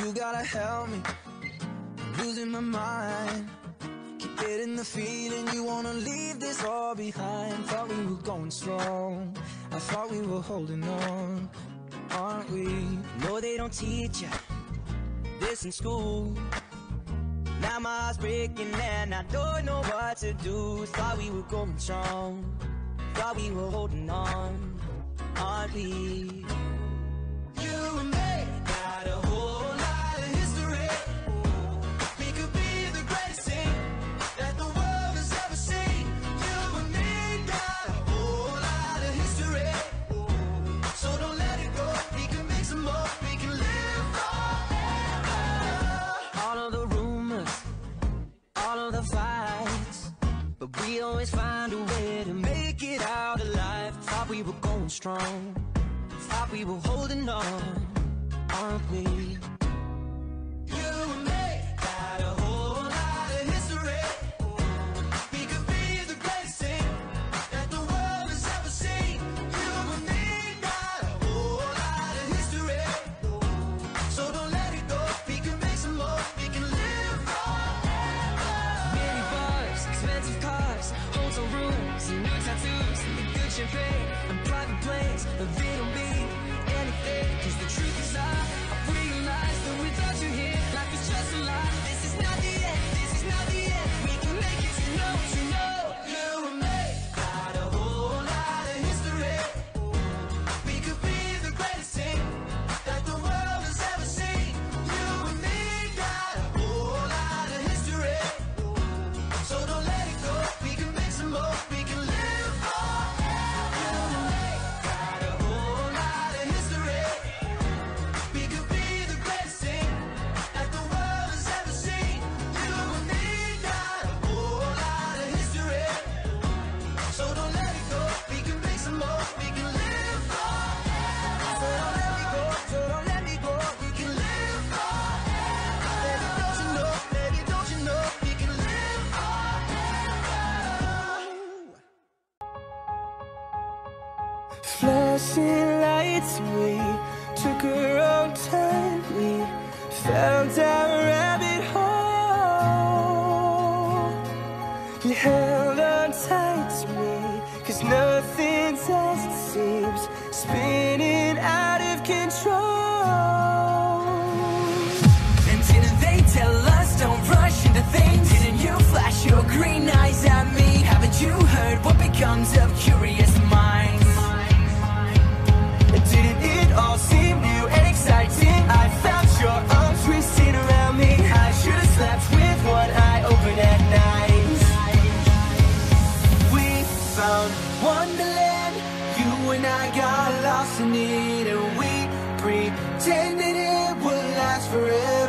You gotta help me. I'm losing my mind. Keep getting the feeling you wanna leave this all behind. Thought we were going strong. I thought we were holding on, aren't we? No, they don't teach you this in school. Now my heart's breaking and I don't know what to do. Thought we were going strong. Thought we were holding on, aren't we? You always find a way to make it out alive. Thought we were going strong, thought we were holding on, aren't we? Good champagne, and private planes, Flashing lights, we took our own time. We found our rabbit hole. You held on tight to me, cause as it seems. Spinning out of control. And didn't they tell us don't rush into things? Didn't you flash your green eyes at me? Haven't you heard what becomes of curious found Wonderland. You and I got lost in it, and we pretended it would last forever.